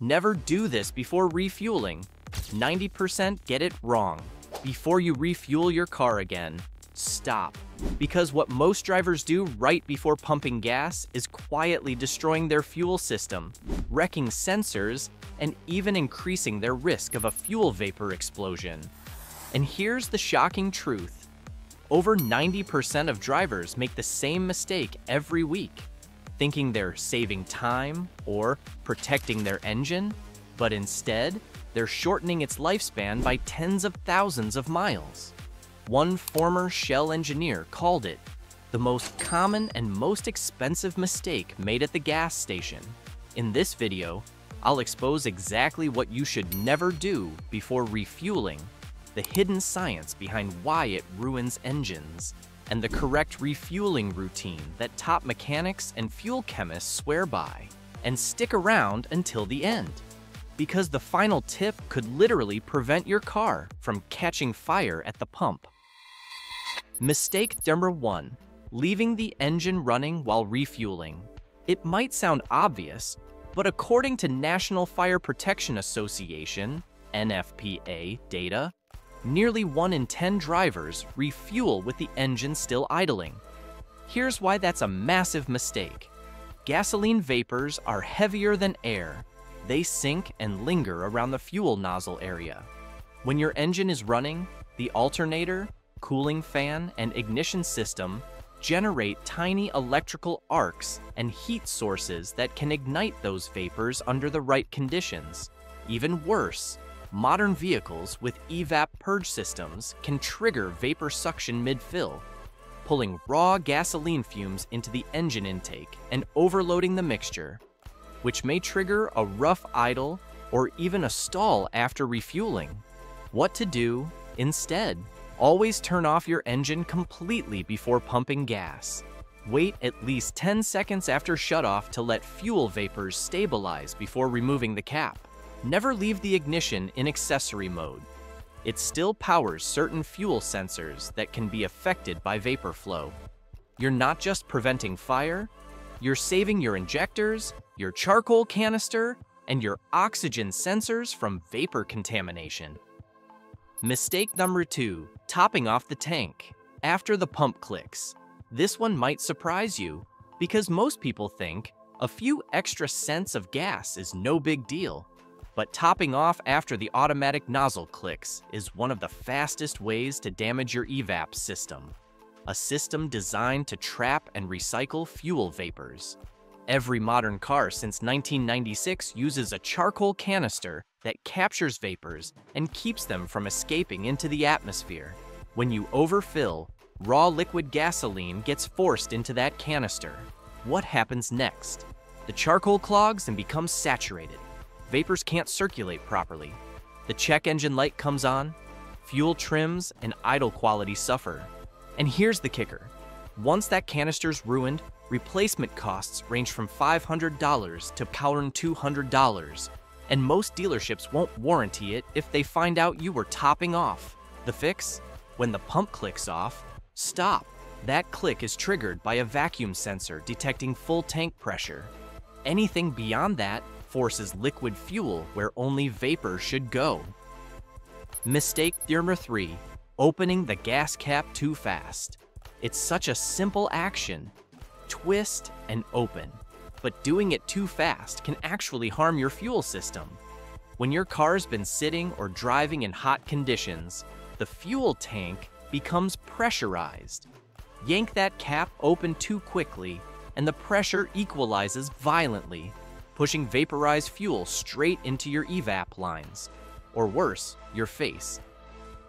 Never do this before refueling. 90% get it wrong. Before you refuel your car again, stop. Because what most drivers do right before pumping gas is quietly destroying their fuel system, wrecking sensors, and even increasing their risk of a fuel vapor explosion. And here's the shocking truth. Over 90% of drivers make the same mistake every week, thinking they're saving time or protecting their engine, but instead, they're shortening its lifespan by tens of thousands of miles. One former Shell engineer called it the most common and most expensive mistake made at the gas station. In this video, I'll expose exactly what you should never do before refueling, the hidden science behind why it ruins engines, and the correct refueling routine that top mechanics and fuel chemists swear by. And stick around until the end, because the final tip could literally prevent your car from catching fire at the pump. Mistake number one, leaving the engine running while refueling. It might sound obvious, but according to National Fire Protection Association, NFPA data, nearly 1 in 10 drivers refuel with the engine still idling. Here's why that's a massive mistake. Gasoline vapors are heavier than air. They sink and linger around the fuel nozzle area. When your engine is running, the alternator, cooling fan, and ignition system generate tiny electrical arcs and heat sources that can ignite those vapors under the right conditions. Even worse, modern vehicles with evap purge systems can trigger vapor suction mid-fill, pulling raw gasoline fumes into the engine intake and overloading the mixture, which may trigger a rough idle or even a stall after refueling. What to do instead? Always turn off your engine completely before pumping gas. Wait at least 10 seconds after shutoff to let fuel vapors stabilize before removing the cap. Never leave the ignition in accessory mode. It still powers certain fuel sensors that can be affected by vapor flow. You're not just preventing fire, you're saving your injectors, your charcoal canister, and your oxygen sensors from vapor contamination. Mistake number two, topping off the tank. After the pump clicks. This one might surprise you, because most people think a few extra cents of gas is no big deal. But topping off after the automatic nozzle clicks is one of the fastest ways to damage your evap system. A system designed to trap and recycle fuel vapors. Every modern car since 1996 uses a charcoal canister that captures vapors and keeps them from escaping into the atmosphere. When you overfill, raw liquid gasoline gets forced into that canister. What happens next? The charcoal clogs and becomes saturated. Vapors can't circulate properly. The check engine light comes on, fuel trims, and idle quality suffer. And here's the kicker. Once that canister's ruined, replacement costs range from $500 to $200, and most dealerships won't warranty it if they find out you were topping off. The fix? When the pump clicks off, stop. That click is triggered by a vacuum sensor detecting full tank pressure. Anything beyond that forces liquid fuel where only vapor should go. Mistake number three, opening the gas cap too fast. It's such a simple action. Twist and open but doing it too fast can actually harm your fuel system. When your car's been sitting or driving in hot conditions, the fuel tank becomes pressurized. Yank that cap open too quickly, and the pressure equalizes violently, pushing vaporized fuel straight into your evap lines, or worse, your face.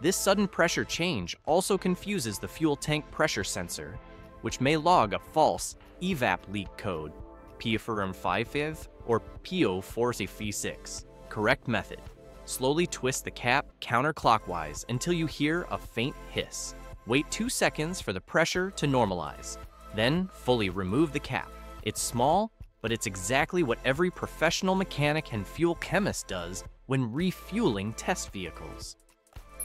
This sudden pressure change also confuses the fuel tank pressure sensor, which may log a false evap leak code PFRM 5 or PO4C6. Correct method. Slowly twist the cap counterclockwise until you hear a faint hiss. Wait 2 seconds for the pressure to normalize. Then fully remove the cap. It's small, but it's exactly what every professional mechanic and fuel chemist does when refueling test vehicles.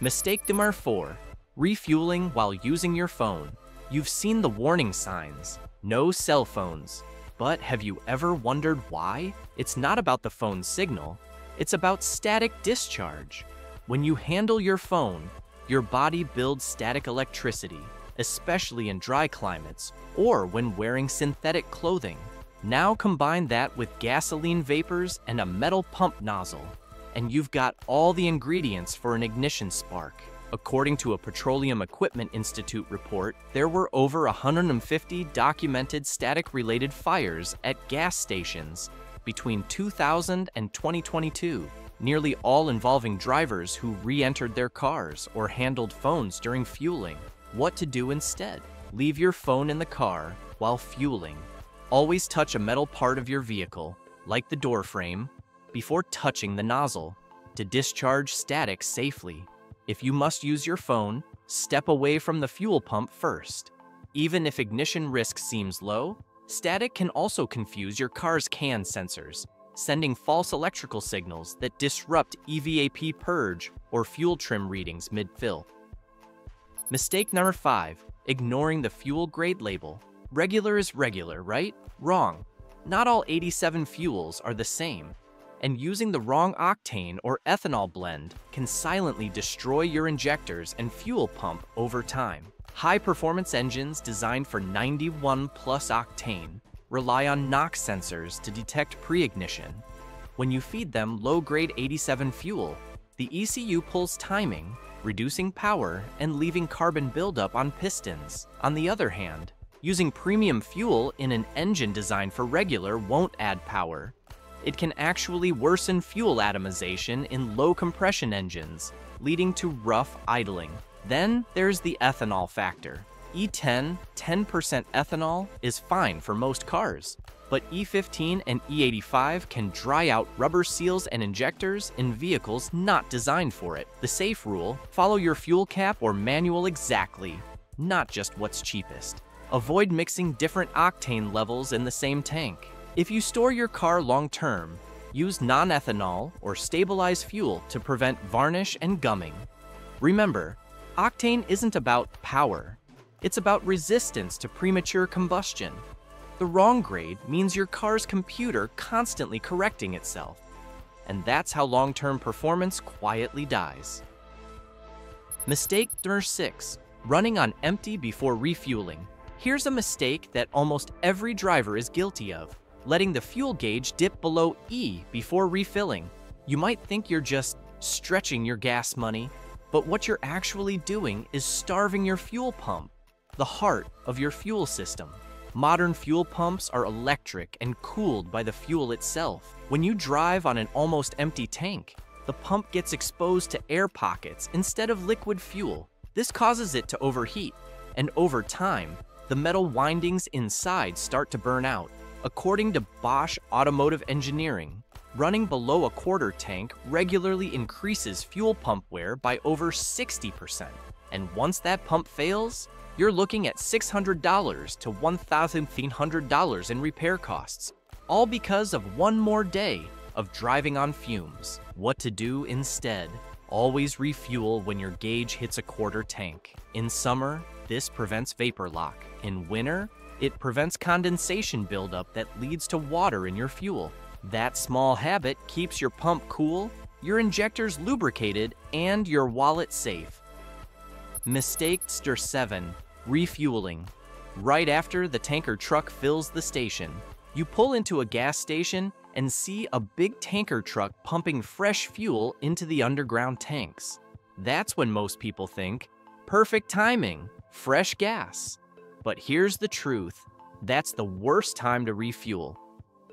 Mistake number 4. Refueling while using your phone. You've seen the warning signs. No cell phones, But have you ever wondered why? It's not about the phone's signal, it's about static discharge. When you handle your phone, your body builds static electricity, especially in dry climates or when wearing synthetic clothing. Now combine that with gasoline vapors and a metal pump nozzle, and you've got all the ingredients for an ignition spark. According to a Petroleum Equipment Institute report, there were over 150 documented static-related fires at gas stations between 2000 and 2022, nearly all involving drivers who re-entered their cars or handled phones during fueling. What to do instead? Leave your phone in the car while fueling. Always touch a metal part of your vehicle, like the door frame, before touching the nozzle to discharge static safely. If you must use your phone, step away from the fuel pump first. Even if ignition risk seems low, static can also confuse your car's CAN sensors, sending false electrical signals that disrupt EVAP purge or fuel trim readings mid-fill. Mistake number 5. Ignoring the fuel grade label. Regular is regular, right? Wrong. Not all 87 fuels are the same and using the wrong octane or ethanol blend can silently destroy your injectors and fuel pump over time. High performance engines designed for 91 plus octane rely on knock sensors to detect pre ignition. When you feed them low grade 87 fuel, the ECU pulls timing, reducing power and leaving carbon buildup on pistons. On the other hand, using premium fuel in an engine designed for regular won't add power, it can actually worsen fuel atomization in low compression engines, leading to rough idling. Then there's the ethanol factor. E10, 10% ethanol is fine for most cars, but E15 and E85 can dry out rubber seals and injectors in vehicles not designed for it. The safe rule, follow your fuel cap or manual exactly, not just what's cheapest. Avoid mixing different octane levels in the same tank. If you store your car long term, use non ethanol or stabilized fuel to prevent varnish and gumming. Remember, octane isn't about power, it's about resistance to premature combustion. The wrong grade means your car's computer constantly correcting itself, and that's how long term performance quietly dies. Mistake number 6 Running on empty before refueling. Here's a mistake that almost every driver is guilty of letting the fuel gauge dip below E before refilling. You might think you're just stretching your gas money, but what you're actually doing is starving your fuel pump, the heart of your fuel system. Modern fuel pumps are electric and cooled by the fuel itself. When you drive on an almost empty tank, the pump gets exposed to air pockets instead of liquid fuel. This causes it to overheat, and over time, the metal windings inside start to burn out, According to Bosch Automotive Engineering, running below a quarter tank regularly increases fuel pump wear by over 60%. And once that pump fails, you're looking at $600 to $1,500 in repair costs, all because of one more day of driving on fumes. What to do instead? Always refuel when your gauge hits a quarter tank. In summer, this prevents vapor lock. In winter, it prevents condensation buildup that leads to water in your fuel. That small habit keeps your pump cool, your injectors lubricated, and your wallet safe. Mistake 7. Refueling. Right after the tanker truck fills the station, you pull into a gas station and see a big tanker truck pumping fresh fuel into the underground tanks. That's when most people think, perfect timing, fresh gas. But here's the truth that's the worst time to refuel.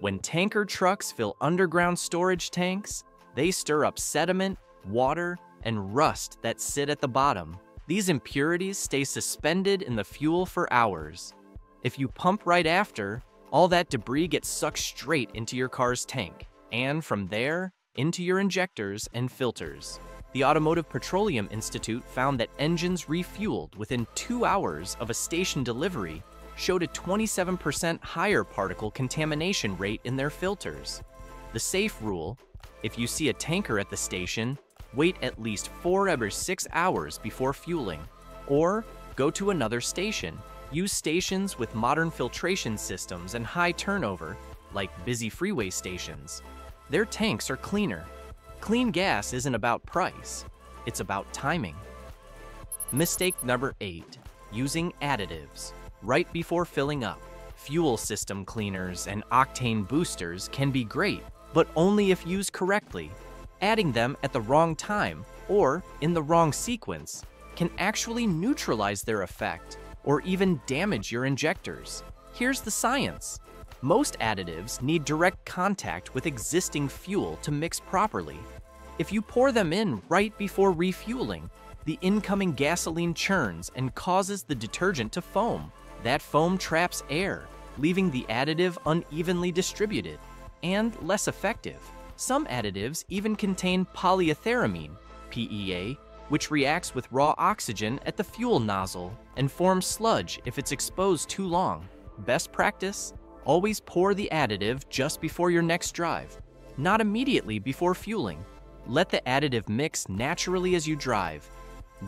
When tanker trucks fill underground storage tanks, they stir up sediment, water, and rust that sit at the bottom. These impurities stay suspended in the fuel for hours. If you pump right after, all that debris gets sucked straight into your car's tank, and from there, into your injectors and filters the Automotive Petroleum Institute found that engines refueled within two hours of a station delivery showed a 27% higher particle contamination rate in their filters. The safe rule if you see a tanker at the station, wait at least four every six hours before fueling, or go to another station. Use stations with modern filtration systems and high turnover, like busy freeway stations. Their tanks are cleaner. Clean gas isn't about price, it's about timing. Mistake number 8. Using additives. Right before filling up, fuel system cleaners and octane boosters can be great, but only if used correctly. Adding them at the wrong time or in the wrong sequence can actually neutralize their effect or even damage your injectors. Here's the science. Most additives need direct contact with existing fuel to mix properly. If you pour them in right before refueling, the incoming gasoline churns and causes the detergent to foam. That foam traps air, leaving the additive unevenly distributed and less effective. Some additives even contain polyetheramine, PEA, which reacts with raw oxygen at the fuel nozzle and forms sludge if it's exposed too long. Best practice always pour the additive just before your next drive, not immediately before fueling. Let the additive mix naturally as you drive.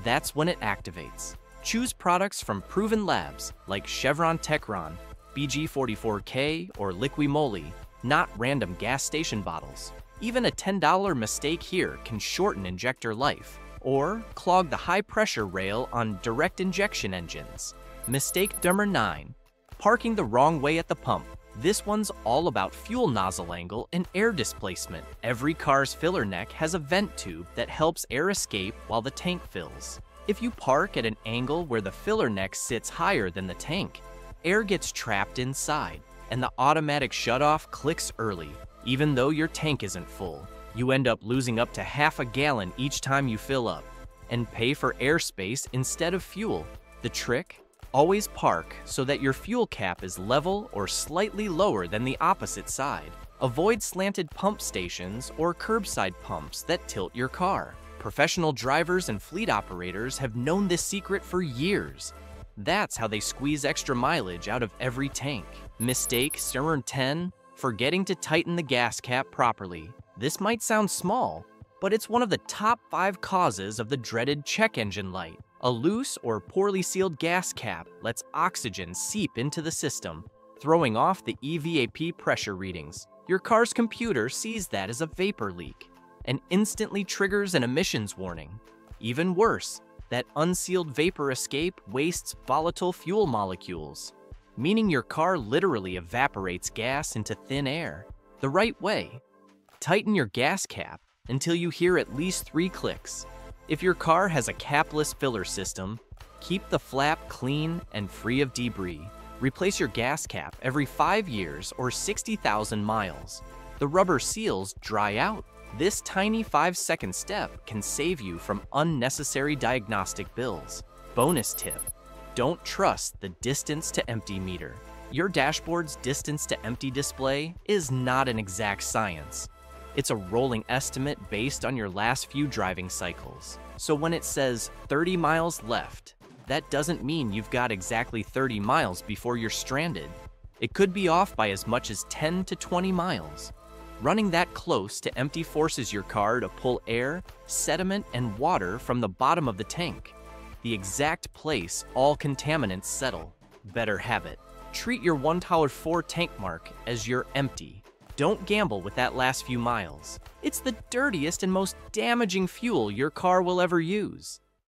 That's when it activates. Choose products from proven labs like Chevron Techron, BG44K, or Liqui Moly, not random gas station bottles. Even a $10 mistake here can shorten injector life or clog the high pressure rail on direct injection engines. Mistake number 9 Parking the wrong way at the pump. This one's all about fuel nozzle angle and air displacement. Every car's filler neck has a vent tube that helps air escape while the tank fills. If you park at an angle where the filler neck sits higher than the tank, air gets trapped inside, and the automatic shutoff clicks early, even though your tank isn't full. You end up losing up to half a gallon each time you fill up, and pay for airspace instead of fuel. The trick? Always park so that your fuel cap is level or slightly lower than the opposite side. Avoid slanted pump stations or curbside pumps that tilt your car. Professional drivers and fleet operators have known this secret for years. That's how they squeeze extra mileage out of every tank. Mistake number 10 Forgetting to tighten the gas cap properly. This might sound small, but it's one of the top 5 causes of the dreaded check engine light. A loose or poorly sealed gas cap lets oxygen seep into the system, throwing off the EVAP pressure readings. Your car's computer sees that as a vapor leak and instantly triggers an emissions warning. Even worse, that unsealed vapor escape wastes volatile fuel molecules, meaning your car literally evaporates gas into thin air. The right way, tighten your gas cap until you hear at least three clicks. If your car has a capless filler system, keep the flap clean and free of debris. Replace your gas cap every 5 years or 60,000 miles. The rubber seals dry out. This tiny 5 second step can save you from unnecessary diagnostic bills. Bonus tip don't trust the distance to empty meter. Your dashboard's distance to empty display is not an exact science. It's a rolling estimate based on your last few driving cycles. So when it says 30 miles left, that doesn't mean you've got exactly 30 miles before you're stranded. It could be off by as much as 10 to 20 miles. Running that close to empty forces your car to pull air, sediment, and water from the bottom of the tank. The exact place all contaminants settle. Better habit. Treat your 1 Tower 4 tank mark as your empty don't gamble with that last few miles. It's the dirtiest and most damaging fuel your car will ever use.